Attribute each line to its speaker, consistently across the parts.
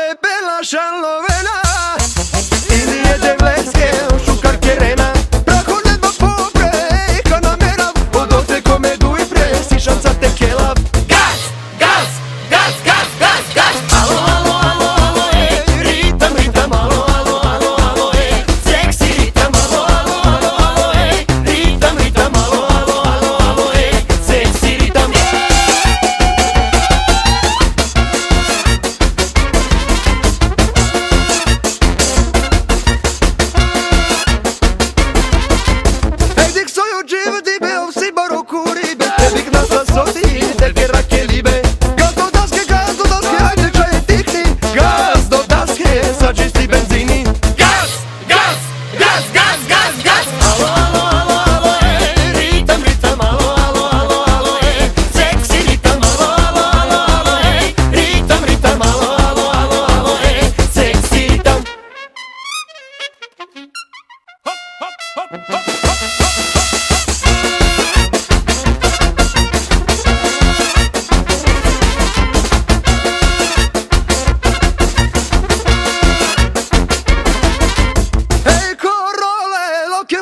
Speaker 1: Bella pe la șalovena Izijete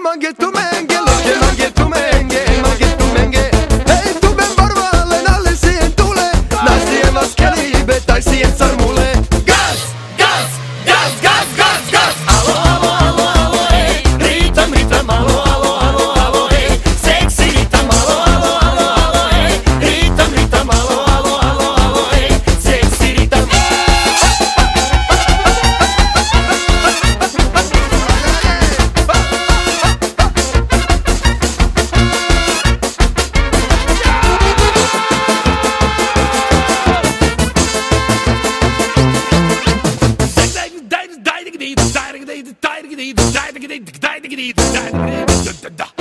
Speaker 1: mangueil tomé
Speaker 2: diggity, da, da, da, da, da.